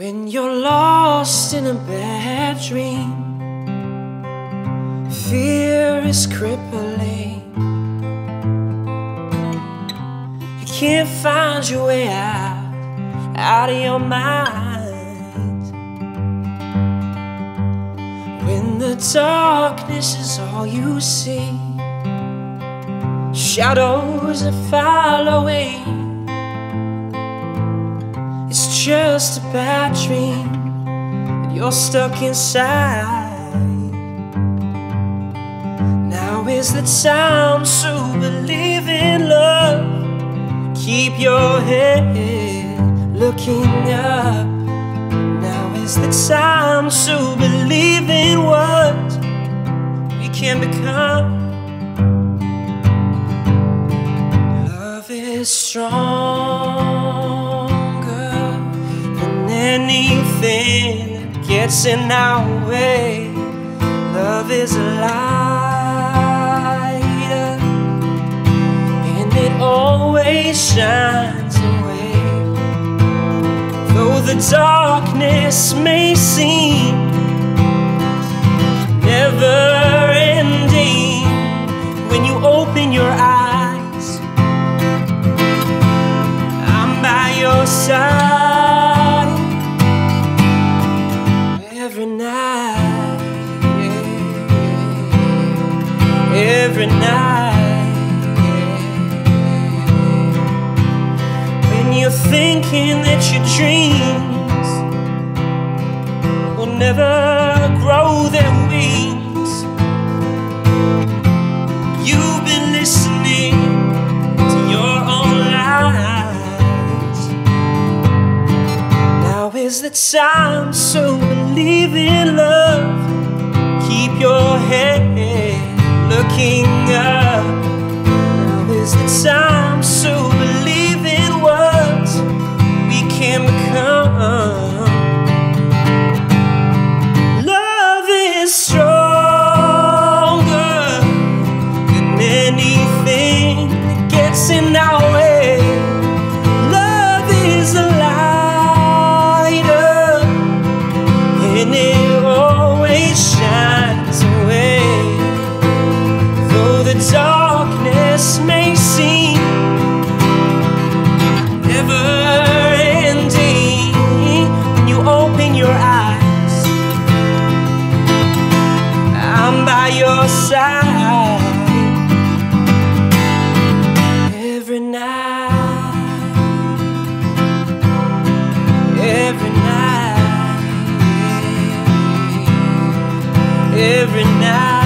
When you're lost in a bad dream, fear is crippling. You can't find your way out, out of your mind. When the darkness is all you see, shadows are following just a bad dream and you're stuck inside. Now is the time to believe in love. Keep your head looking up. Now is the time to believe in what we can become. Love is strong anything that gets in our way. Love is a light, and it always shines away. Though the darkness may seem never every night. When you're thinking that your dreams will never grow their wings, you've been listening to your own lies. Now is the time, so believe in love. Keep your head looking darkness may seem never ending when you open your eyes. I'm by your side every night, every night, every night.